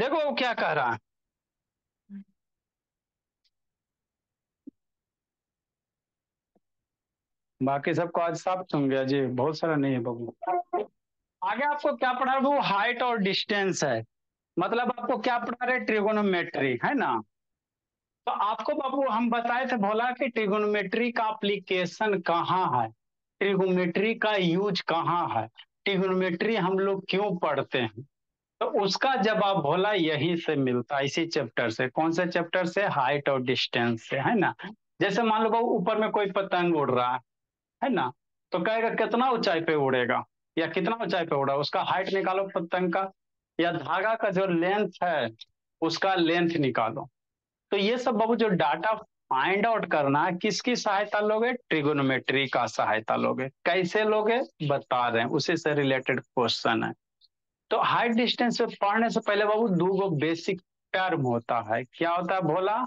देखो वो क्या कह रहा है। बाकी सबको आज साफ़ सुन गया जी, बहुत सारा नहीं है बबू आगे आपको क्या पढ़ा है? वो हाइट और डिस्टेंस है। मतलब आपको क्या पढ़ा रहे ट्रिगोनोमेट्री है ना? तो आपको बाबू हम बताए थे भोला कि ट्रिगोनोमेट्री का अप्लीकेशन कहाँ है? ट्रिगोमेट्री का यूज़ कहाँ है? ट्रिगोनोमेट्री हम लोग क्यों पढ़ते हैं? तो उसका जवाब भोला यही से मिलता है, इसी चैप्टर से। कौन से चैप्टर से? हाइट और डिस्टेंस से, है ना? जैसे मान लो ऊपर में कोई पतंग उड़ रहा है है ना? तो कहेगा, कितना ऊंचाई पे उड़ेगा? या कितना ऊंचाई पे उड़ा? उसका हाइट निकालो पतंग का, या धागा का जो लेंथ है, उसका लेंथ निकालो। तो ये सब बाबू, जो डाटा फाइंड आउट करना है, किसकी सहायता लोगे? ट्रिगोनोमेट्री का सहायता लोगे। कैसे लोगे? बता रहे हैं। उसी से रिलेटेड क्वेश्चन है। तो हाइट डिस्टेंस पे पढ़ने से पहले बाबू दो गो बेसिक टर्म होता है। क्या होता है भोला?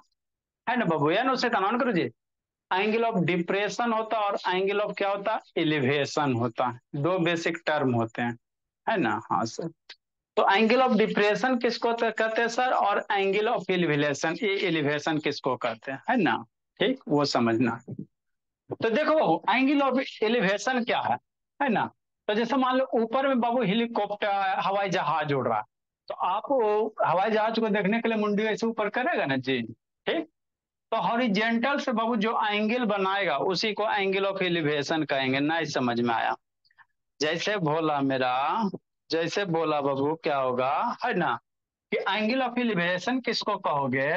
है ना बाबू? या उसे तनावन करो जी। एंगल ऑफ़ डिप्रेशन होता है और एंगल ऑफ़ क्या होता है? एलिवेशन होता है। दो बेसिक टर्म होते हैं। है ना? हाँ सर तो एंगल ऑफ़ डिप्रेशन किसको कहते हैं सर और एंगल ऑफ़ एलिवेशन ये एलिवेशन किसको कहते हैं? है ना? ठीक? वो समझना। तो देखो एंगल ऑफ़ एलिवेशन क्या है? है ना? तो जैसे मान लो ऊपर में बाबू हेलीकॉप्टर, हवाई जहाज़ उड़ रहा तो आप हवाई जहाज़ को देखने के लिए मुंडी ऐसे ऊपर करेगा ना जी? ठीक? तो हॉरिजेंटल से बाबू जो एंगल बनाएगा, उसी को एंगल ऑफ़ एलिवेशन कहेंगे ना समझ में आया। जैसे बोला मेरा, जैसे बोला बाबू, क्या होगा? है ना? कि एंगल ऑफ़ एलिवेशन किसको कहोगे?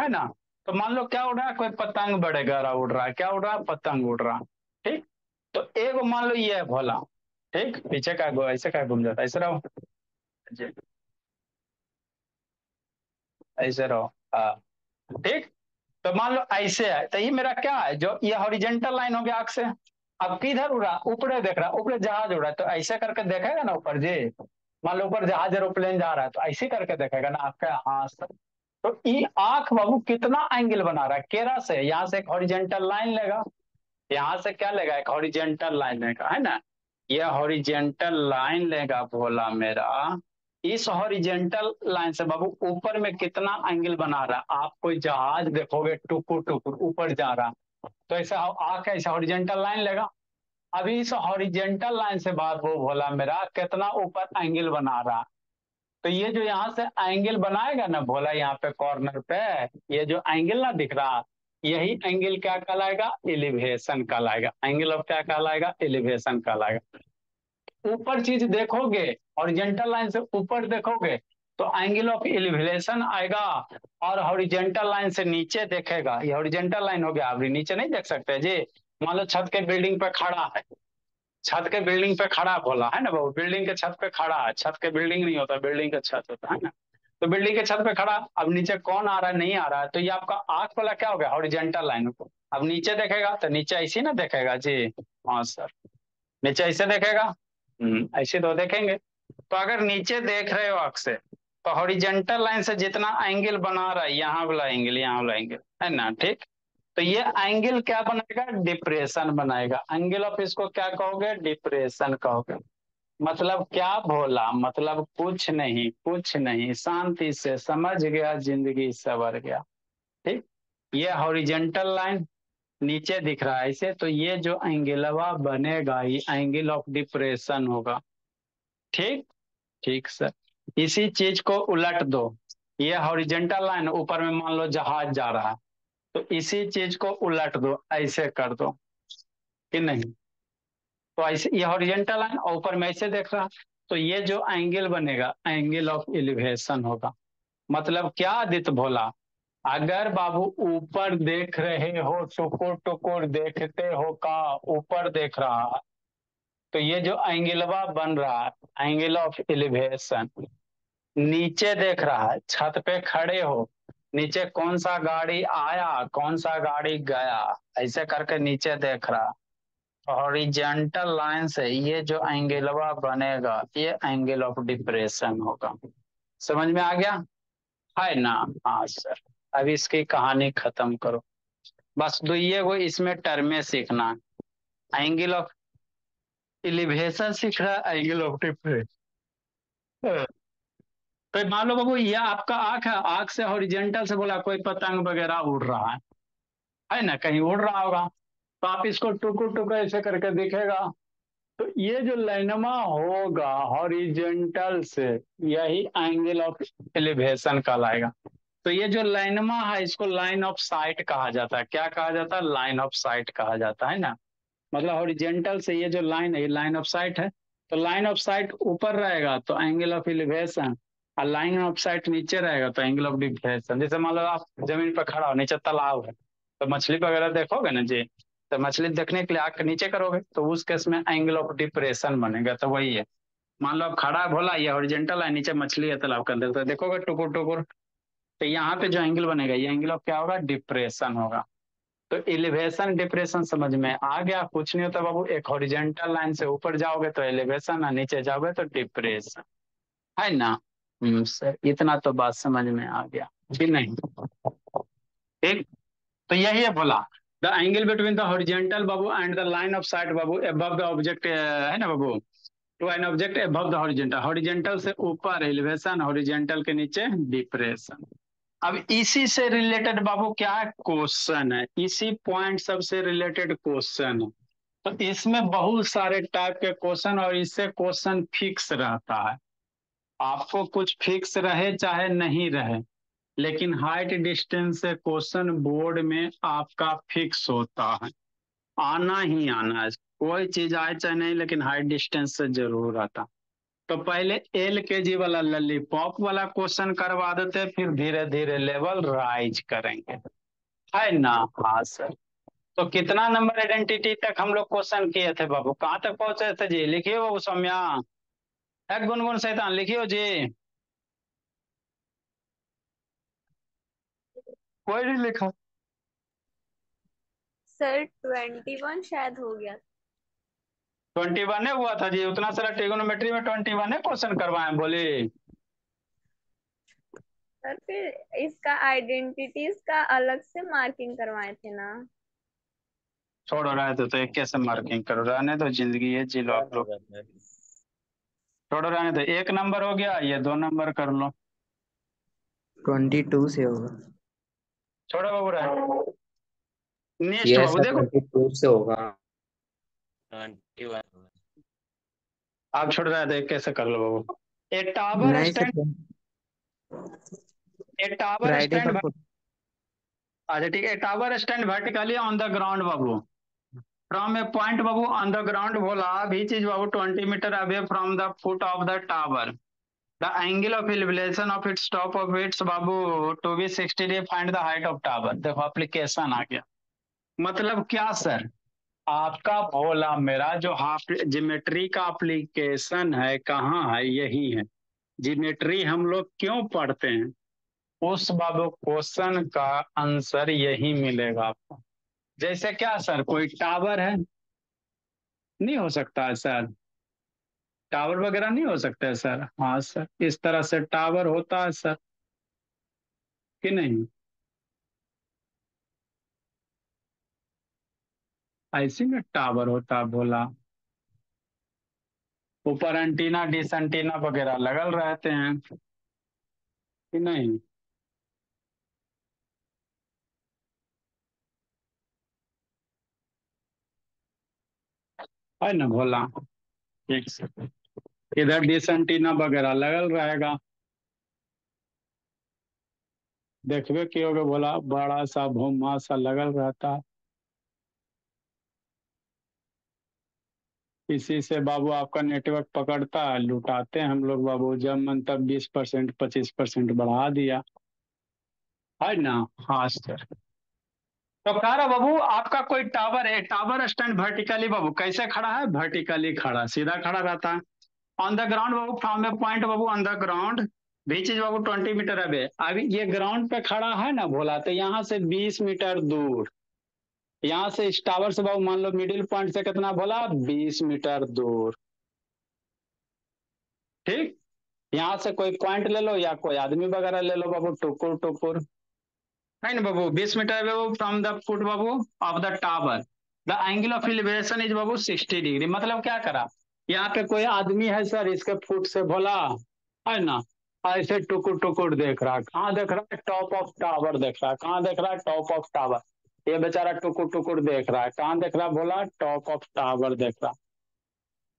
है ना? तो मान लो क्या उड़ रहा है? कोई पतंग बड़े गहरा उड़ रहा है। क्या उड़ रहा है? पतंग उड़ रहा ठीक? तो एक मान लो ये भोला। ठीक पीछे का गो ऐसे का घूम जाता ऐसे रहो। ऐसे रहो। हाँ ठीक? तो मान लो ऐसे है तो ये मेरा क्या है? जो ये हॉरिजेंटल लाइन हो गया आग से। अब किधर उड़ा? ऊपर देख रहा ऊपर जहाज़ उड़ा। तो ऐसे करके देखेगा ना ऊपर? जी। मान लो ऊपर जहाज़ एरोप्लेन जा रहा है तो ऐसे करके देखेगा ना आपका हाँ सर तो ये आँख बाबू कितना एंगल बना रहा है? केरा से। यहाँ से एक हॉरिजेंटल लाइन लेगा। यहाँ से क्या लेगा? एक हॉरिजेंटल लाइन लेगा है ना? ये हॉरिजेंटल लाइन लेगा भोला मेरा। इस हॉरिजेंटल लाइन से बाबू, ऊपर में कितना एंगल बना रहा आप कोई जहाज़ देखोगे टुकुर टुकुर ऊपर जा रहा तो ऐसा आके ऐसा हॉरिजेंटल लाइन लेगा? अभी इस हॉरिजेंटल लाइन से बात वो भोला मेरा, कितना ऊपर एंगल बना रहा तो ये जो यहाँ से एंगल बनाएगा ना, भोला, यहाँ पे कॉर्नर पे, ये जो एंगल ना दिख रहा यही एंगल क्या कहलाएगा? एलिवेशन कहलाएगा। एंगल ऑफ़ क्या कहलाएगा? एलिवेशन कहलाएगा। ऊपर चीज़ देखोगे हॉरिजेंटल लाइन से ऊपर देखोगे तो एंगल ऑफ़ एलिवेशन आएगा और हॉरिजेंटल लाइन से नीचे देखेगा। ये हॉरिजेंटल लाइन हो गया। अभी नीचे नहीं देख सकते। जी, मान लो छत के बिल्डिंग पे खड़ा है। छत के बिल्डिंग पे खड़ा बोला, है ना वो बिल्डिंग के छत पे खड़ा है। छत के बिल्डिंग नहीं होता बिल्डिंग का छत होता, है ना? तो बिल्डिंग के छत पे खड़ा अब नीचे कौन आ रहा है नहीं आ रहा है। तो ये आपका आँख वाला क्या हो गया? हॉरिजेंटल लाइन को अब नीचे देखेगा तो नीचे ऐसे ना देखेगा। जी हाँ सर नीचे ऐसे देखेगा? हम्म, ऐसे तो देखेंगे। तो अगर नीचे देख रहे हो आँख से तो हॉरिजेंटल लाइन से जितना एंगल बना रहा है यहाँ वाला एंगल यहाँ वाला एंगल है ना ठीक? तो ये एंगल क्या बनाएगा? डिप्रेशन बनाएगा। एंगल ऑफ़ इसको क्या कहोगे? डिप्रेशन कहोगे। मतलब क्या भोला मतलब कुछ नहीं कुछ नहीं। शांति से समझ गया, ज़िंदगी सवर गया। ठीक? ये हॉरिजेंटल लाइन नीचे दिख रहा है इसे तो ये जो एंगलवा बनेगा, ये एंगल ऑफ़ डिप्रेशन होगा। ठीक? ठीक सर इसी चीज़ को उलट दो। ये हॉरिजेंटल लाइन ऊपर में मान लो जहाज़ जा रहा है तो इसी चीज़ को उलट दो, ऐसे कर दो। कि नहीं? तो ऐसे ये हॉरिजेंटल लाइन और ऊपर में ऐसे देख रहा तो ये जो एंगल बनेगा एंगल ऑफ़ एलिवेशन होगा। मतलब क्या आदित्य भोला अगर बाबू ऊपर देख रहे हो टुकुर टुकुर देखते हो का ऊपर देख रहा तो ये जो एंगलवा बन रहा है एंगल ऑफ़ एलिवेशन नीचे देख रहा है छत पे खड़े हो, नीचे कौन सा गाड़ी आया, कौन सा गाड़ी गया, ऐसे करके नीचे देख रहा। हॉरिजेंटल लाइन से ये जो एंगलवा बनेगा, ये एंगल ऑफ़ डिप्रेशन होगा। समझ में आ गया? है ना? हाँ सर। अब इसकी कहानी खत्म करो। बस दो, ये को इसमें टर्मे सीखना। एंगल ऑफ़ एलिवेशन सीख रहा है, एंगल ऑफ़ डिप्रेशन। तो मान लो बाबू ये आपका आँख है, आँख से हॉरिजेंटल से बोला, कोई पतंग वगैरह उड़ रहा है। है ना? कहीं उड़ रहा होगा। तो आप इसको टुकुर टुकुर ऐसे करके दिखेगा। तो ये जो लाइनमा होगा हॉरिजेंटल से, यही एंगल ऑफ़ एलिवेशन कहलाएगा। तो ये जो लाइनमा है, इसको लाइन ऑफ़ साइट कहा जाता है। क्या कहा जाता है? लाइन ऑफ़ साइट कहा जाता है ना? मतलब हॉरिजेंटल से ये जो लाइन है ये लाइन ऑफ़ साइट है। तो लाइन ऑफ़ साइट ऊपर रहेगा तो एंगल ऑफ़ एलिवेशन और लाइन ऑफ़ साइट नीचे रहेगा तो एंगल ऑफ़ डिप्रेशन जैसे मान लो आप ज़मीन पर खड़ा हो, नीचे तालाब है तो मछली वगैरह देखोगे ना जी? तो मछली देखने के लिए आग नीचे करोगे तो उस केस में एंगल ऑफ़ डिप्रेशन बनेगा तो वही है। मान लो आप खड़ा भोला, ये हॉरिजेंटल है, नीचे मछली है तालाब के अंदर तो देखोगे टुकुर टुकुर तो यहाँ पे जो एंगल बनेगा, ये एंगल ऑफ़ क्या होगा? डिप्रेशन होगा। तो एलिवेशन डिप्रेशन समझ में आ गया। कुछ नहीं होता बाबू, एक हॉरिजेंटल लाइन से ऊपर जाओगे तो एलिवेशन और नीचे जाओगे तो डिप्रेशन है ना? सर इतना तो बात समझ में आ गया। जी नहीं। ठीक? तो यही है बोला the angle between the horizontal Babu and the line of sight Babu above the object है ना बाबू to an object above the horizontal horizontal से ऊपर एलिवेशन हॉरिजेंटल के नीचे डिप्रेशन अब इसी से रिलेटेड बाबू क्या क्वेश्चन है? इसी पॉइंट सबसे रिलेटेड क्वेश्चन है। तो इसमें बहुत सारे टाइप के क्वेश्चन और इससे क्वेश्चन फिक्स रहता है। आपको कुछ फिक्स रहे चाहे नहीं रहे। लेकिन हाइट डिस्टेंस से क्वेश्चन बोर्ड में आपका फिक्स होता है। आना ही आना है। कोई चीज़ आए चाहे नहीं, लेकिन हाइट डिस्टेंस से ज़रूर आता। तो पहले एल के जी वाला ललीपॉप वाला क्वेश्चन करवा देते, फिर धीरे धीरे लेवल राइज करेंगे। है ना? हाँ सर तो कितना नंबर आइडेंटिटी तक हम लोग क्वेश्चन किए थे बाबू? कहाँ तक पहुँचे थे जी? लिखिए बाबू सौम्या। गुनगुन सैतान लिखियो जी। कोई नहीं लिखा। सर ट्वेंटी वन शायद हो गया। ट्वेंटी वन है हुआ था जी। उतना सारा टेगोनोमेट्री में ट्वेंटी वन है क्वेश्चन करवाए बोले। सर फिर इसका आइडेंटिटीज का अलग से मार्किंग करवाए थे ना। छोड़ रहे थे तो एक कैसे मार्किंग करो? रहने तो ज़िंदगी है जी लो आप लोग। छोड़ो रहने तो एक नंबर हो गया ये दो नंबर कर लो। ट्वेंटी टू से होगा। छोड़ो बाबू रहे नेक्स्ट बाबू देखो। टू से होगा। आप छोड़ रहे थे कैसे कर लो बाबू a tower stand a tower stand अच्छा ठीक है tower stand vertically on the ground Babu. From a point बाबू ऑन द ग्राउंड बोला भी चीज़ बाबू twenty metre away from the foot of the tower the angle of elevation of its top of its Babu to be sixty D find the height of tower देखो application आ गया। मतलब क्या sir आपका भोला मेरा जो हाफ़ जिमेट्री का application है, कहाँ है? यही है। जिमेट्री हम लोग क्यों पढ़ते हैं? उस बाबू क्वेश्चन का आंसर यही मिलेगा आपको। जैसे क्या सर कोई टावर है? नहीं हो सकता सर टावर वगैरह नहीं हो सकता है, सर? हाँ सर। इस तरह से टावर होता है, सर, कि नहीं? ऐसी में टावर होता बोला ऊपर एंटीना डिस एंटीना वगैरह लगल रहते हैं, कि नहीं? है ना, भोला? ठीक से इधर डिस एंटीना वगैरह लगल रहेगा। देखबे की होगा बोला बड़ा सा भूमा सा लगल रहता। इसी से बाबू आपका नेटवर्क पकड़ता है लुटाते हैं हम लोग बाबू। जब मन तब बीस परसेंट पच्चीस परसेंट बढ़ा दिया। है ना? हाँ सर तो कह रहा बाबू आपका कोई टावर है? टावर स्टैंड वर्टिकली बाबू कैसे खड़ा है? वर्टिकली खड़ा सीधा खड़ा रहता है। ऑन द ग्राउंड बाबू from a point Babu on the ground which is Babu twenty metre away, अभी ये ग्राउंड पे खड़ा है ना भोला तो यहाँ से बीस मीटर दूर। यहाँ से इस टावर से बाबू, मान लो मिडिल पॉइंट से कितना बोला बीस मीटर दूर। ठीक? यहाँ से कोई पॉइंट ले लो या कोई आदमी वगैरह ले लो बाबू, टुकुर टुकुर। है ना बाबू, बीस मीटर बाबू from the foot Babu of the tower the angle of elevation is Babu sixty degree मतलब क्या करा? यहाँ पे कोई आदमी है सर, इसके फुट से बोला है ना? ऐसे टुकुर टुकुर देख रहा है। कहाँ देख रहा है? टॉप ऑफ़ टावर देख रहा है। कहाँ देख रहा है? टॉप ऑफ़ टावर ये बेचारा टुकुर टुकुर देख रहा है। कहाँ देख रहा है बोला टॉप ऑफ़ टावर देख रहा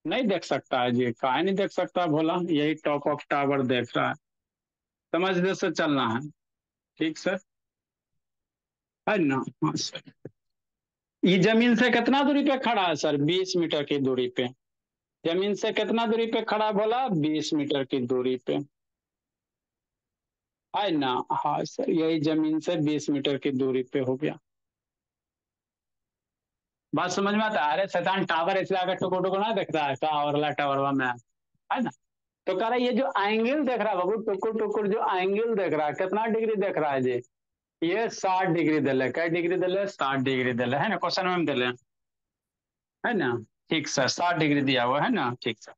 नहीं देख सकता है जी। कहा नहीं देख सकता भोला? यही टॉप ऑफ़ टावर देख रहा है। समझ से चलना है। ठीक सर? है ना? हाँ सर। ये ज़मीन से कितना दूरी पे खड़ा है सर? बीस मीटर की दूरी पे। ज़मीन से कितना दूरी पे खड़ा बोला? बीस मीटर की दूरी पे। है ना हाँ सर, यही ज़मीन से बीस मीटर की दूरी पे हो गया। बात समझ में आता है? अरे शैतान टावर इसलिए आकर टुकड़ टुकड़ ना देख रहा है टावर और टावर में है। ना? तो कह रहा है, ये जो एंगल देख रहा है बाबू टुकुर टुकुर जो एंगल देख रहा है, कितना डिग्री देख रहा है जी? ये साठ डिग्री दिले कै डिग्री दिले साठ डिग्री दिले है। ना? क्वेश्चन में दिले है ना? ठीक सर, साठ डिग्री दिया हुआ है ना? ठीक सर।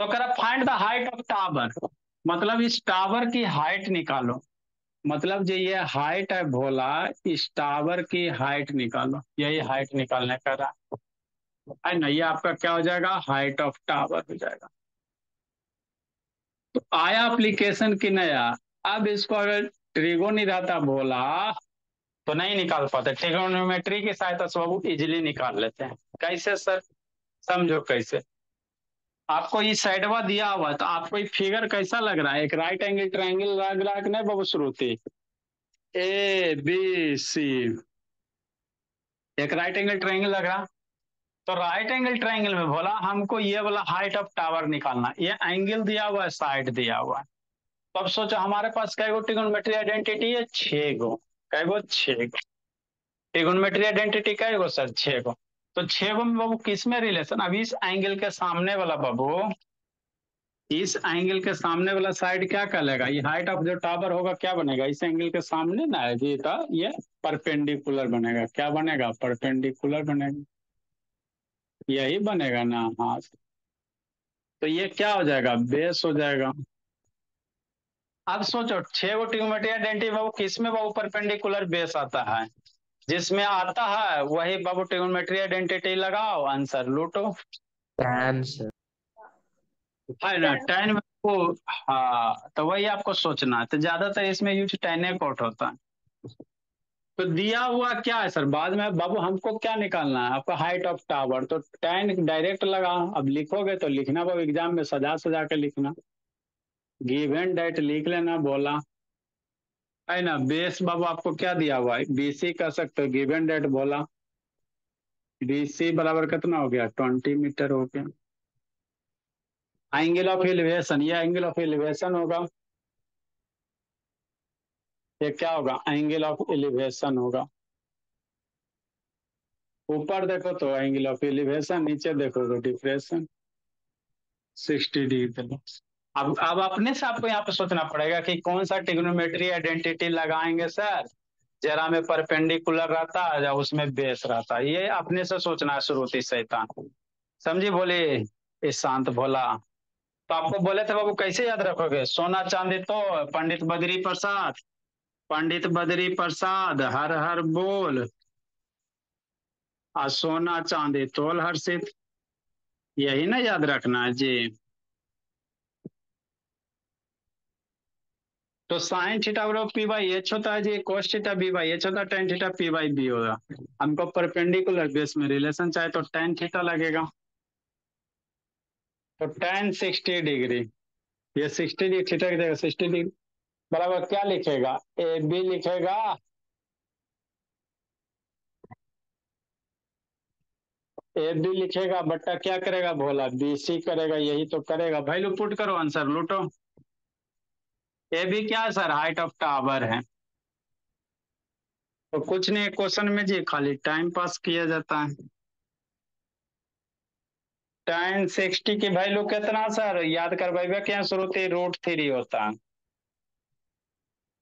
तो कह रहा find the height of tower मतलब इस टावर की हाइट निकालो। मतलब जो ये हाइट है भोला, इस टावर की हाइट निकालो। यही हाइट निकालने का रहा है ना, ये आपका क्या हो जाएगा? हाइट ऑफ़ टावर हो जाएगा। तो आया एप्लीकेशन की नया। अब इसको अगर ट्रिगो नहीं रहता भोला तो नहीं निकाल पाते। ट्रिगोनोमेट्री की सहायता से वो इजिली निकाल लेते हैं। कैसे सर? समझो कैसे। आपको ये साइडवा दिया हुआ तो आपको ये फिगर कैसा लग रहा है? एक राइट एंगल ट्राइंगल लग रहा है कि श्रुति। ए बी सी एक राइट एंगल ट्रायंगल लग रहा। तो राइट एंगल ट्राइंगल में बोला, हमको ये वाला हाइट ऑफ़ टावर निकालना ये एंगल दिया हुआ है साइड दिया हुआ है। तो अब सोचो, हमारे पास कई गो टिगोनोमेट्री आइडेंटिटी है? छह गो कई गो छह गो टिगोनोमेट्री आइडेंटिटी कई गो सर? छे गो तो छह गो में बाबू किसमें रिलेशन अब इस एंगल के सामने वाला बाबू, इस एंगल के सामने वाला साइड क्या कहलेगा ये हाइट ऑफ़ जो टावर होगा, क्या बनेगा? इस एंगल के सामने ना है जी तो ये परपेंडिकुलर बनेगा। क्या बनेगा? परपेंडिकुलर बनेगा। यही बनेगा ना हाँ। तो ये क्या हो जाएगा? बेस हो जाएगा। अब सोचो, छह गो ट्यूमेटिया डेंटी बाबू किसमें बाबू? परपेंडिकुलर बेस आता है। जिसमें आता है वही बाबू ट्यूमेट्री आइडेंटिटी लगाओ आंसर लूटो। टैन सर है ना टेन वो हाँ तो वही आपको सोचना है। तो ज़्यादातर इसमें यूज़ टेन कोट होता है। तो दिया हुआ क्या है सर? बाद में बाबू हमको क्या निकालना है? आपका हाइट ऑफ़ टावर तो टेन डायरेक्ट लगा अब लिखोगे तो लिखना बाबू एग्ज़ाम में सजा सजा के लिखना। गिवन डेट लिख लेना बोला। है ना बेस बाबू, आपको क्या दिया हुआ है? बीसी कर सकते हो गिवन डेट बोला। बीसी बराबर कितना हो गया? ट्वेंटी मीटर हो गया। एंगल ऑफ़ एलिवेशन ये एंगल ऑफ़ एलिवेशन होगा। ये क्या होगा? एंगल ऑफ़ एलिवेशन होगा। ऊपर देखो तो एंगल ऑफ़ एलिवेशन नीचे देखो तो डिप्रेशन सिक्सटी डिग्री अब अब अपने से आपको यहाँ पे सोचना पड़ेगा कि कौन सा टिग्नोमेट्री आइडेंटिटी लगाएँगे सर जरा में परपेंडिकुलर रहता है या उसमें बेस रहता? ये अपने से सोचना है शुरुती शैतान। समझी बोले? शांत भोला। तो आपको बोले थे बाबू, कैसे याद रखोगे? सोना चांदी तो पंडित बद्री प्रसाद। पंडित बद्री प्रसाद, हर हर बोल। आ सोना चांदी तोल हर्षित यही ना याद रखना है? जी। तो साइन थीटा बराबर पी बाई एच होता है जी, cos theta B by H होता है tan theta P by B होगा। हमको परपेंडिकुलर बेस में रिलेशन चाहे तो टेन थीटा लगेगा। तो टेन सिक्सटी डिग्री ये सिक्सटी डिग्री थीटा की जगह सिक्सटी डिग्री बराबर क्या लिखेगा? ए बी लिखेगा। ए बी लिखेगा, बट्टा क्या करेगा? भोला बी सी करेगा, यही तो करेगा। वैल्यू पुट करो आंसर लूटो। ए भी क्या सर हाइट ऑफ़ टावर है। तो कुछ नहीं क्वेश्चन में जी, खाली टाइम पास किया जाता है। टेन सिक्सटी की वैल्यू कितना सर याद कर भाई, क्या श्रुति रूट थ्री होता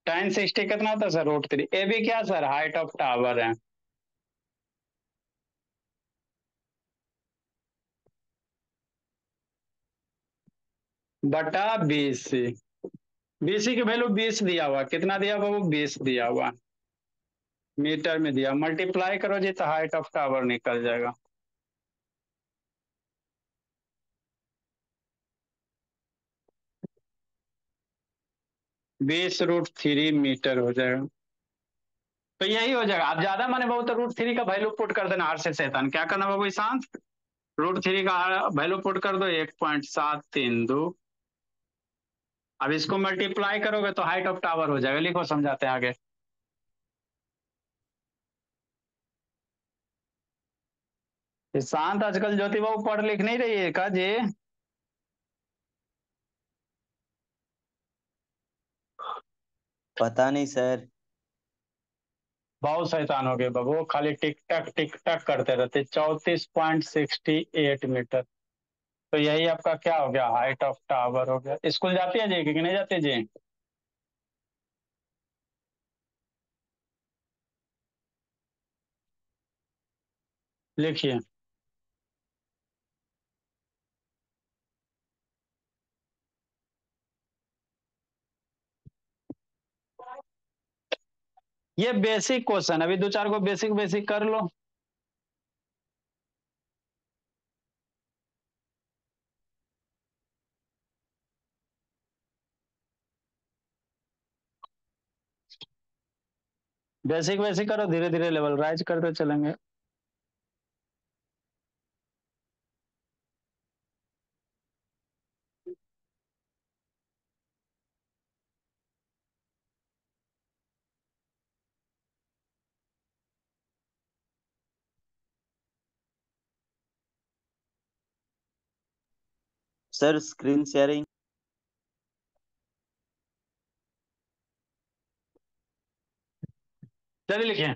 टेन सिक्सटी कितना होता है सर रूट थ्री ए भी क्या सर हाइट ऑफ़ टावर है। बटा बीस बीसी की वैल्यू बीस दिया हुआ, कितना दिया हुआ? वो बीस दिया हुआ। मीटर में दिया। मल्टीप्लाई करो जी तो हाइट ऑफ़ टावर निकल जाएगा। बीस रूट थ्री मीटर हो जाएगा। तो यही हो जाएगा। आप ज़्यादा माने बहुत रूट थ्री का वैल्यू पुट कर देना, आर से शैतान क्या करना बाबू ईशांत रूट थ्री का वैल्यू पुट कर दो, एक पॉइंट सात तीन दो। अब इसको मल्टीप्लाई करोगे तो हाइट ऑफ़ टावर हो जाएगा। लिखो समझाते हैं आगे। शांत आजकल ज्योति बाबू पढ़ लिख नहीं रही है का जी पता नहीं सर। बहुत शैतान हो गए बाबू। खाली टिक टक टिक टक करते रहते। चौतीस पॉइंट सिक्सटी एट मीटर। तो यही आपका क्या हो गया? हाइट ऑफ़ टावर हो गया। स्कूल जाती है जी कि नहीं जाती जी लिखिए। ये बेसिक क्वेश्चन अभी दो चार को बेसिक बेसिक कर लो। बेसिक बेसिक करो धीरे धीरे लेवल राइज करते चलेंगे। सर स्क्रीन शेयरिंग चलिए लिखिए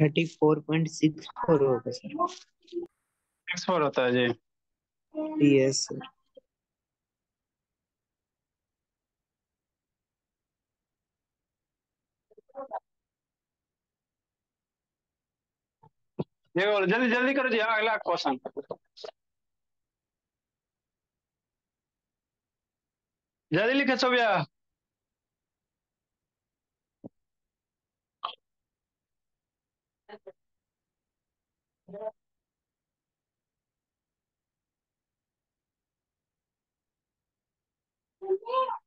thirty four point six four होगा सर। सिक्स फोर होता है जी। यस सर ये बोलो जल्दी जल्दी करो जी अगला क्वेश्चन जल्दी लिखे सोबिया Yeah.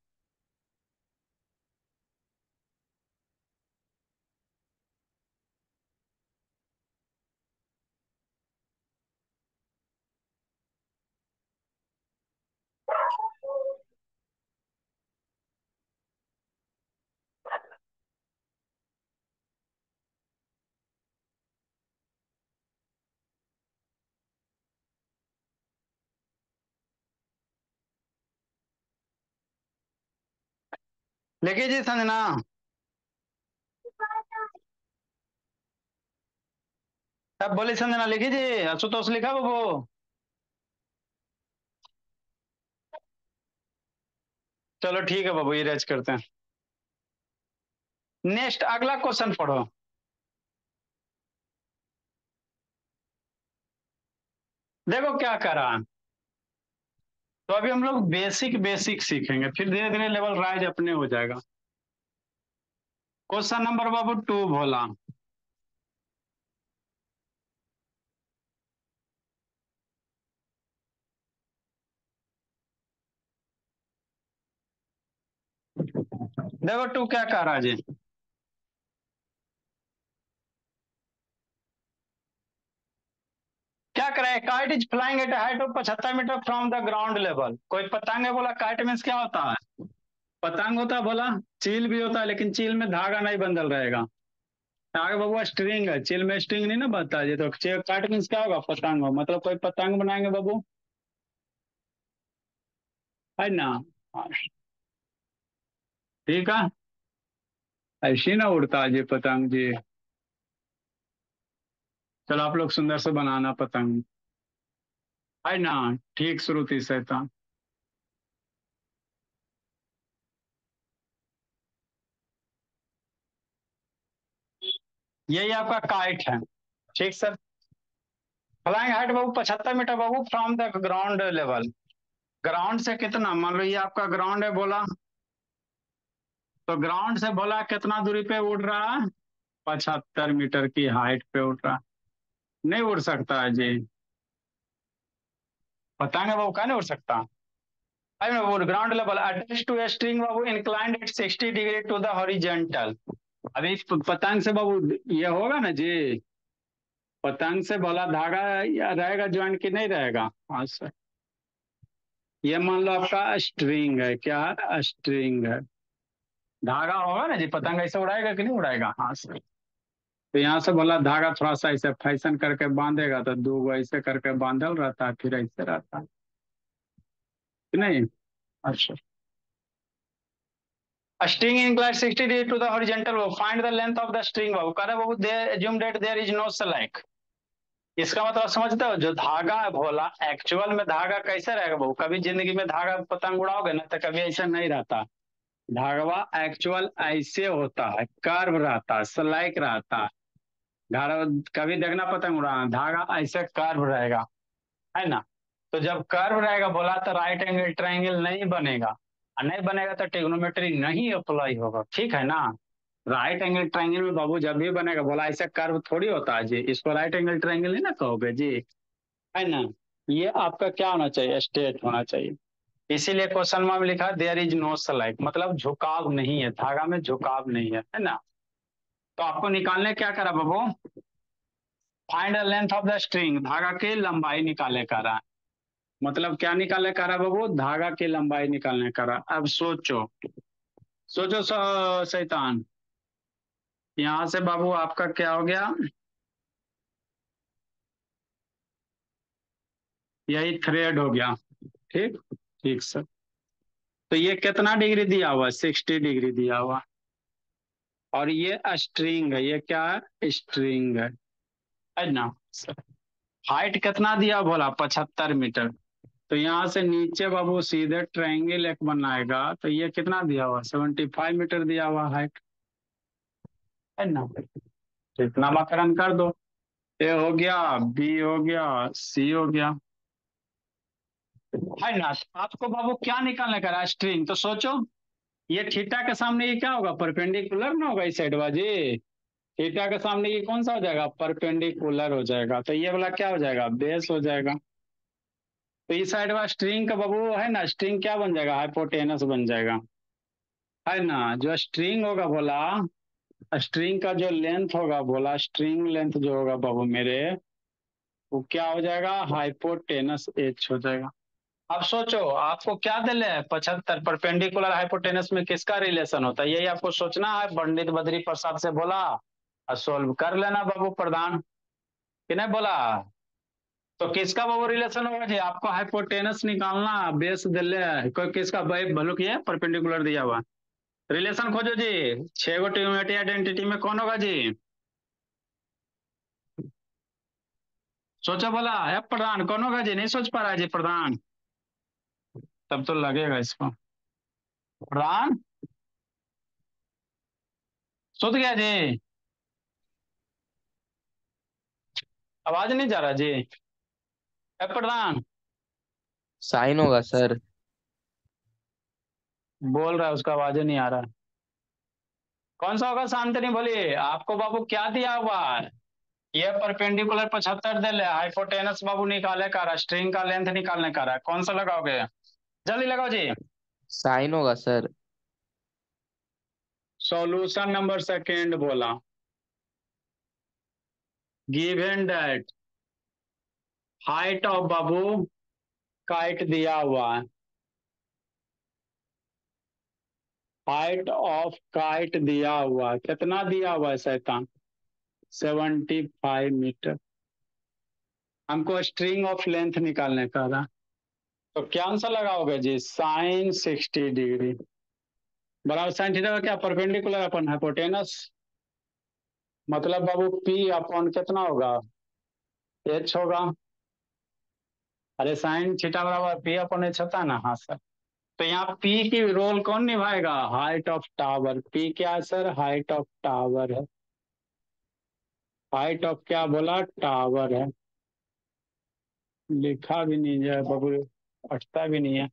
लिखिए जी संजना। अब बोली संजना लिखी जी, आशुतोष लिखा बाबू चलो ठीक है बाबू इरेज करते हैं। नेक्स्ट अगला क्वेश्चन पढ़ो। देखो क्या करा। तो अभी हम लोग बेसिक बेसिक सीखेंगे, फिर धीरे धीरे लेवल राइज अपने हो जाएगा। क्वेश्चन नंबर बाबू टू भोला देखो टू क्या कह रहा है जी। क्या करे? Kite is flying at height of पचहत्तर metre from the ground level कोई पतंग है बोला? काइट मीन्स क्या होता है? पतंग होता बोला? चील भी होता है, लेकिन चील में धागा नहीं बंधल रहेगा। आगे बाबू स्ट्रिंग है। चील में स्ट्रिंग नहीं ना बनता तो काइट मीन्स क्या होगा? पतंग हो मतलब कोई पतंग बनाएँगे बाबू? है ना? ठीक है? ऐसी ना उड़ता जी पतंग जी। चलो आप लोग सुंदर से बनाना पतंग। है ना? ठीक, श्रुति शैतान यही आपका काइट है। ठीक, सर? फ्लाइंग हाइट बाबू पचहत्तर metre, Babu, from the ground level. Ground से कितना? मान लो ये आपका ग्राउंड है बोला। तो ग्राउंड से बोला कितना दूरी पे उड़ रहा? है पचहत्तर मीटर की हाइट पे उड़ रहा। नहीं उड़ सकता जी। बताएँगे बाबू क्या नहीं उड़ सकता। I mean, Babu ground level attach to a string बाबू inclined at 60 degree to the horizontal अभी पतंग से बाबू ये होगा ना जी। पतंग से बोला धागा रहेगा ज्वाइंट की नहीं रहेगा। हाँ सर ये मान लो आपका स्ट्रिंग है क्या स्ट्रिंग है? धागा होगा ना जी पतंग ऐसे उड़ाएगा कि नहीं उड़ाएगा? हाँ सर तो यहाँ से बोला धागा थोड़ा सा ऐसे फ़ैशन करके बांधेगा तो दो गो ऐसे करके बांधल रहता है फिर ऐसे रहता है नहीं अच्छा A string inclined 60 degree to the horizontal bow. Find the length of the string bow. करे बाबू there assume that there is no slack. इसका मतलब समझते हो जो धागा है भोला एक्चुअल में धागा कैसे रहेगा बाबू कभी ज़िंदगी में धागा पतंग उड़ाओगे ना तो कभी ऐसा नहीं रहता धागवा एक्चुअल ऐसे होता है कर्व रहता है स्लाइक रहता है धारा कभी देखना पतंग उड़ाना धागा ऐसे कर्व रहेगा, है ना? तो जब कर्व रहेगा, बोला तो राइट एंगल ट्राइंगल नहीं बनेगा। और नहीं बनेगा तो टेग्नोमेट्री नहीं अप्लाई होगा, ठीक है ना? राइट एंगल ट्राइंगल में बाबू जब भी बनेगा, बोला ऐसे कर्व थोड़ी होता है जी। इसको राइट एंगल ट्राइंगल ही ना कहोगे जी, है ना? ये आपका क्या होना चाहिए? स्टेट होना चाहिए। इसीलिए क्वेश्चन में लिखा देयर इज़ नो स्लाइक मतलब झुकाव नहीं है, धागा में झुकाव नहीं है है ना? तो आपको निकालने क्या करा बाबू? Find the length of the string धागा की लंबाई निकाले करा। मतलब क्या निकालने करा बाबू? धागा की लंबाई निकालने करा। अब सोचो। सोचो शैतान। यहाँ से बाबू आपका क्या हो गया? यही थ्रेड हो गया। ठीक? ठीक सर। तो ये कितना डिग्री दिया हुआ? सिक्सटी डिग्री दिया हुआ। और ये स्ट्रिंग है, ये क्या है? स्ट्रिंग है। ना? हाइट कितना दिया बोला? पचहत्तर मीटर। तो यहाँ से नीचे बाबू सीधे ट्रायंगल एक बनाएगा तो ये कितना दिया हुआ? सेवेंटी फाइव मीटर दिया हुआ हाइट है ना? ठीक नामाकरण कर दो। ए हो गया बी हो गया सी हो गया। है ना? आपको बाबू क्या निकालने का स्ट्रिंग तो सोचो। ये थीटा के सामने ये क्या होगा? परपेंडिकुलर ना होगा इस साइड बाजी। थीटा के सामने ये कौन सा हो जाएगा? परपेंडिकुलर हो जाएगा। तो ये वाला क्या हो जाएगा? बेस हो जाएगा। तो इस साइड वाला स्ट्रिंग का बाबू है ना, स्ट्रिंग क्या बन जाएगा? हाइपोटेनस बन जाएगा। है ना, जो स्ट्रिंग होगा बोला स्ट्रिंग का जो लेंथ होगा बोला स्ट्रिंग लेंथ जो होगा बाबू मेरे, वो क्या हो जाएगा? हाइपोटेनस एच हो जाएगा। अब सोचो, आपको क्या दिले है? पचहत्तर परपेंडिकुलर हाइपोटेनस में किसका रिलेशन होता है? यही आपको सोचना है। पंडित बद्री प्रसाद से बोला और सोल्व कर लेना बाबू प्रधान। कि नहीं बोला? तो किसका बाबू रिलेशन होगा जी? आपको हाइपोटेनस निकालना, बेस दिले कोई किसका भलू की है परपेंडिकुलर दिया हुआ। रिलेशन खोजो जी। छह गो ट्यूमेटी आइडेंटिटी में कौन होगा जी? सोचा बोला है प्रधान? कौन होगा जी? नहीं सोच पा रहा है जी प्रधान। तब तो लगेगा इसको। प्रधान सोच गया जी। आवाज़ नहीं जा रहा जी। है प्रधान। साइन होगा सर। बोल रहा है उसका आवाज़ नहीं आ रहा। कौन सा होगा शांतनी? बोलिए। आपको बाबू क्या दिया हुआ है? ये परपेंडिकुलर पचहत्तर दे ले। हाइपोटेनस बाबू निकाले का रहा स्ट्रिंग का लेंथ निकालने का रहा कौन सा लगाओगे? जल्दी लगाओ जी। साइन होगा सर सॉल्यूशन नंबर सेकेंड बोला। गिवन दैट हाइट ऑफ़ बाबू काइट दिया हुआ है। हाइट ऑफ़ काइट दिया हुआ कितना दिया हुआ है शैतान? सेवेंटी फाइव मीटर हमको स्ट्रिंग ऑफ़ लेंथ निकालने का था। तो क्या आंसर लगाओगे जी? Sine sixty degree. बराबर साइन थीटा का क्या परपेंडिकुलर अपन हाइपोटेनस मतलब बाबू पी अपॉन कितना होगा? एच होगा। अरे साइन थीटा बराबर पी अपन एच होता है ना? हाँ सर। तो यहाँ पी की रोल कौन निभाएगा? हाइट ऑफ़ टावर पी क्या है सर? हाइट ऑफ़ टावर है। हाइट ऑफ़ क्या बोला? टावर है। लिखा भी नहीं है बबू। अटता भी नहीं है।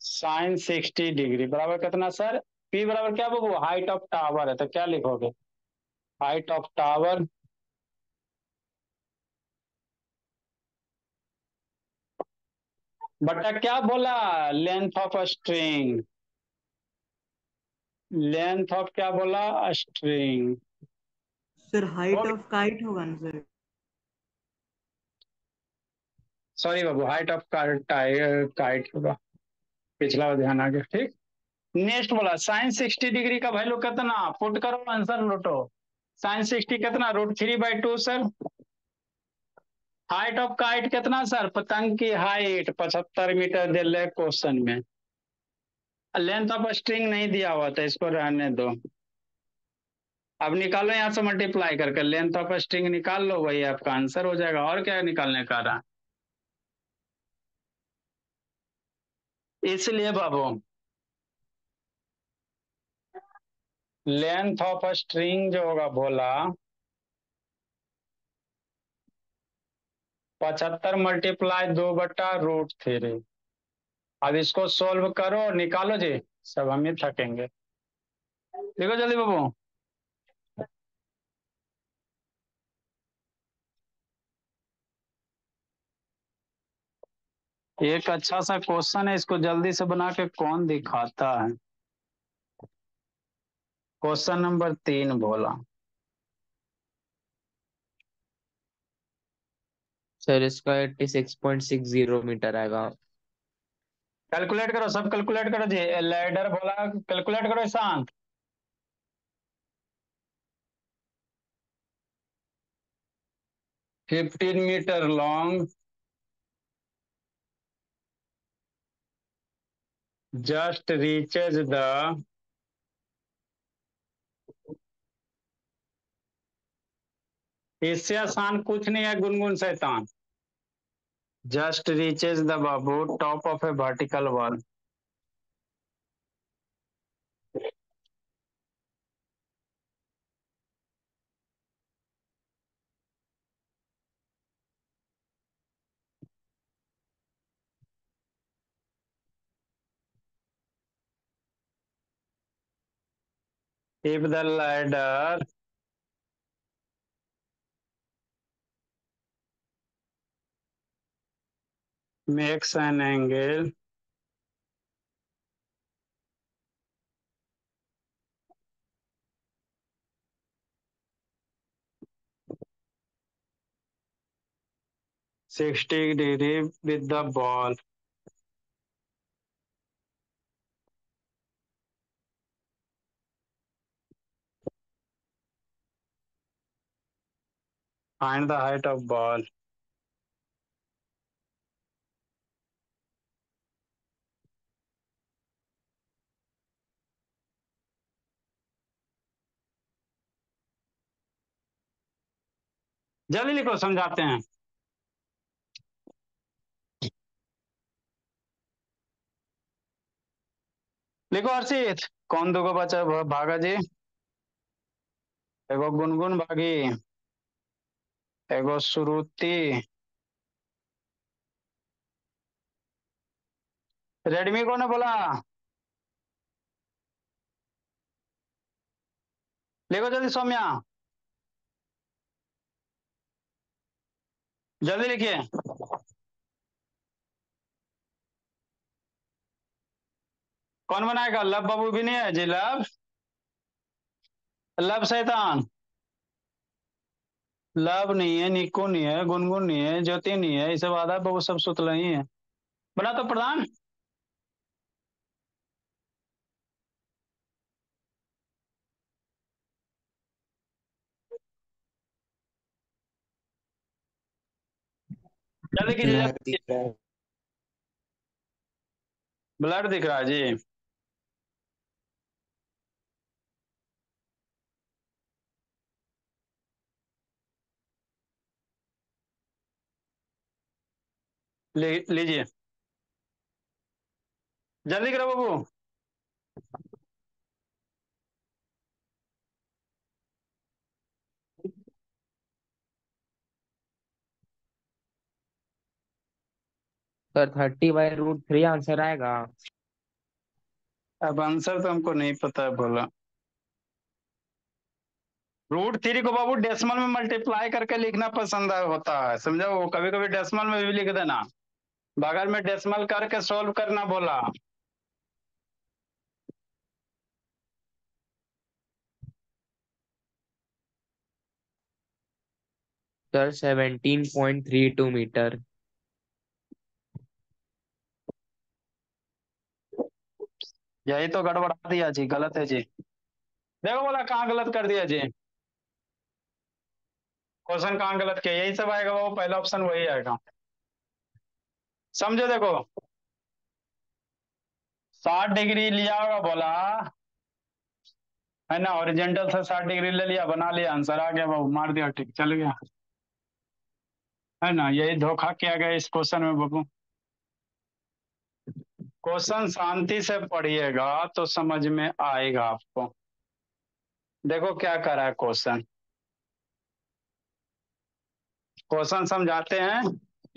साइन सिक्सटी डिग्री बराबर कितना सर पी बराबर क्या बबू हाइट ऑफ़ टावर है तो क्या लिखोगे? हाइट ऑफ़ टावर बटा क्या बोला? Length of string length of क्या बोला? String sir height of kite होगा ना सर सॉरी बाबू हाइट ऑफ़ काइट होगा। पिछला ध्यान आ गया ठीक? नेक्स्ट बोला। साइन सिक्सटी डिग्री का वैल्यू कितना? पुट करो आंसर लूटो। साइन सिक्सटी कितना? Root three by two sir height of kite कितना सर पतंग की हाइट पचहत्तर मीटर दे ले क्वेश्चन में। लेंथ ऑफ़ स्ट्रिंग नहीं दिया हुआ था, इसको रहने दो। अब निकालो यहाँ से मल्टीप्लाई करके। लेंथ ऑफ़ स्ट्रिंग निकाल लो, वही आपका आंसर हो जाएगा। और क्या निकालने का रहा? इसलिए बाबू। लेंथ ऑफ़ स्ट्रिंग जो होगा बोला। पचहत्तर मल्टीप्लाई दो बटा रूट थ्री अब इसको सोल्व करो, निकालो जी। सब हम ही थकेंगे। देखो जल्दी बाबू। एक अच्छा सा क्वेश्चन है इसको जल्दी से बना के कौन दिखाता है? क्वेश्चन नंबर तीन बोला। सर इसका eighty six point six zero metre आएगा। कैलकुलेट करो सब कैलकुलेट करो जी। लैडर बोला कैलकुलेट करो शांत fifteen metre long just reaches the इससे आसान कुछ नहीं है, गुनगुन शैतान। Just reaches the Babu top of a vertical wall if the ladder makes an angle sixty degree with the ball find the height of ball. जल्दी लिखो, समझाते हैं। लिखो, हर्षित। कौन दो बचा, भागा जी? एगो गुनगुन भागी एगो श्रुति रेडमी को ने बोला लिखो जल्दी सौम्या जल्दी लिखिए कौन बनाएगा? लब बाबू भी नहीं है जी लब लब शैतान लब नहीं है निक्कू नहीं है गुनगुन नहीं है ज्योति नहीं है इसे वादा बाबू सब सुतल ही है। बना तो प्रधान। ब्लड दिख रहा है जी। ले, लीजिए। जल्दी करो बाबू। Sir thirty by root three answer आएगा। अब आंसर तो हमको नहीं पता है बोला। रूट थ्री को बाबू डेसिमल में मल्टीप्लाई करके लिखना पसंद होता है समझा वो कभी कभी डेसिमल में भी लिख देना। बगल में डेसिमल करके सॉल्व करना बोला। Sir seventeen point three two metre यही तो गड़बड़ा दिया जी गलत है जी। देखो बोला कहाँ गलत कर दिया जी? क्वेश्चन कहाँ गलत किया? यही सब आएगा वो पहला ऑप्शन वही आएगा। समझो देखो। साठ डिग्री लिया होगा बोला, है ना ओरिजेंटल से साठ डिग्री ले लिया, बना लिया आंसर आ गया बाबू मार दिया, ठीक, चल गया। है ना, यही धोखा किया गया इस क्वेश्चन में, बाबू। क्वेश्चन शांति से पढ़िएगा तो समझ में आएगा आपको। देखो क्या कर है क्वेश्चन क्वेश्चन समझाते हैं,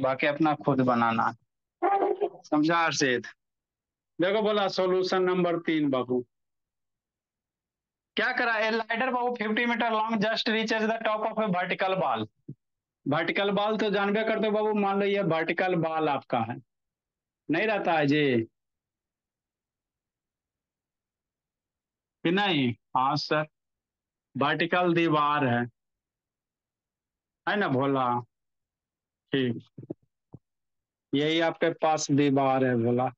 बाकी अपना खुद बनाना। समझा हर्षित देखो बोला सॉल्यूशन नंबर तीन, बाबू। क्या करा, ए लाइडर बाबू 50 metre long just reaches the top of a vertical wall vertical wall तो जानबे करते बाबू, मान लो ये वर्टिकल बॉल आपका है। नहीं रहता है जी। कि नहीं? हाँ सर वर्टिकल दीवार है। है ना, भोला? ठीक। यही आपके पास दीवार है बोला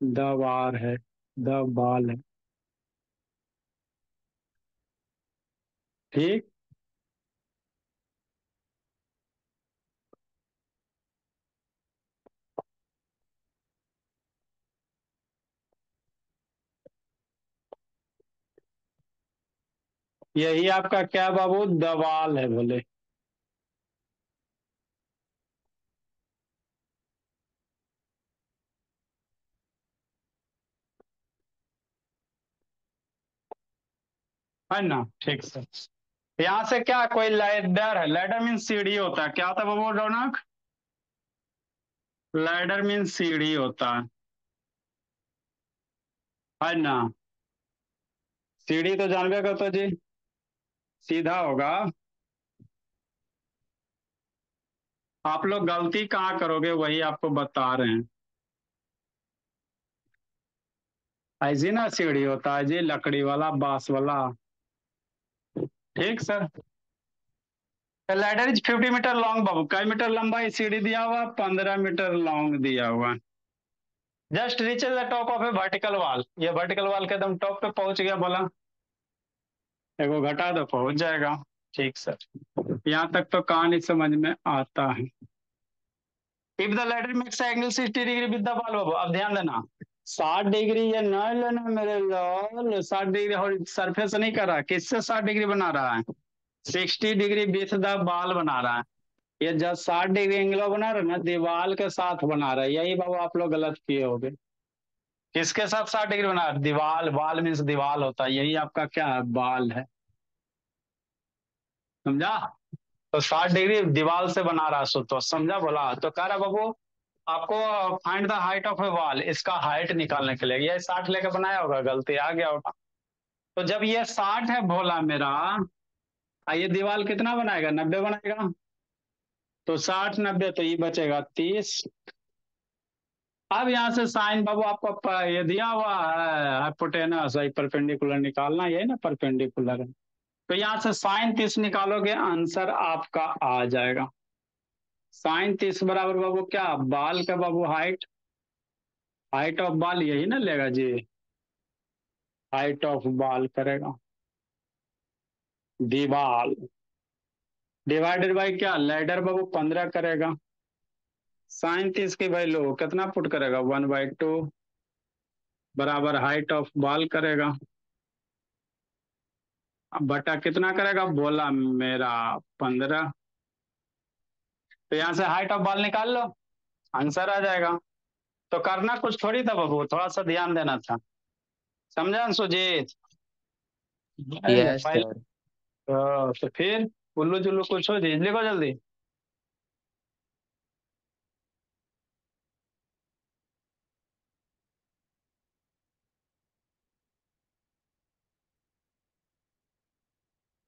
दवार है द बाल है। ठीक? यही आपका क्या बाबू? दवाल है बोले है ना? ठीक सर यहाँ से क्या कोई लैडर है लैडर मीन सीढ़ी होता है। क्या होता है बाबू रौनक लैडर मीन सीढ़ी होता है। ना? सीढ़ी तो जानबे कर तो जी। सीधा होगा। आप लोग गलती कहाँ करोगे वही आपको बता रहे हैं। ऐसी ना सीढ़ी होता है जी, लकड़ी वाला, बाँस वाला। ठीक, sir. Ladder is fifty metre long बाबू। कई मीटर लंबा सीढ़ी दिया हुआ, पंद्रह मीटर लॉन्ग दिया हुआ। Just reach the top of a vertical wall ये वर्टिकल वॉल के एकदम टॉप पे पहुँच गया, बोला। एगो घटा दो, पहुँच जाएगा। ठीक, सर। यहाँ तक तो कहानी समझ में आता है। If the ladder makes angle 60 degree with the wall बाबू, अब ध्यान देना। 60 डिग्री ये न लेना मेरे लाल 60 डिग्री और सरफेस नहीं कर रहा किससे 60 डिग्री बना रहा है? 60 डिग्री विथ द बॉल बना रहा है। ये जब 60 डिग्री एंगल बना रहा है ना दीवार के साथ बना रहा है। यही बाबू आप लोग गलत किए होगे। किसके साथ 60 डिग्री बना रहा दीवाल, बाल मीन्स दीवाल होता है। यही आपका क्या है? बाल है। समझा? तो 60 डिग्री दीवार से बना रहा सो तो समझा बोला? तो कह रहा बाबू आपको find the height of a wall इसका हाइट निकालने के लिए। ये 60 लेके बनाया होगा, गलती, आ गया होगा तो जब ये 60 है भोला मेरा ये दीवार कितना बनाएगा? नब्बे बनाएगा? तो 60 नब्बे तो ये बचेगा 30 अब यहाँ से साइन बाबू, आपको ये दिया हुआ है हाइपोटेनस परपेंडिकुलर निकालना ये ना परपेंडिकुलर तो यहाँ से साइन तीस निकालोगे आंसर आपका आ जाएगा। साइन तीस बराबर बाबू क्या? बाल का बाबू हाइट हाइट ऑफ़ बाल यही ना लेगा जी। हाइट ऑफ़ बाल करेगा। दीवाल। डिवाइडेड बाई क्या? लेडर बाबू पंद्रह करेगा। साइन तीस की वैल्यू कितना पुट करेगा? वन बाई टू बराबर हाइट ऑफ़ बाल करेगा। बटा कितना करेगा? बोला मेरा पंद्रह। तो यहाँ से हाइट ऑफ़ बॉल निकाल लो। आंसर आ जाएगा। तो करना कुछ थोड़ी था बबू थोड़ा सा ध्यान देना था। समझा सुजीत सर तो तो फिर उल्लू जुल्लू कुछ हो जी लिखो जल्दी।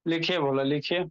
लिखिए बोलो लिखिए।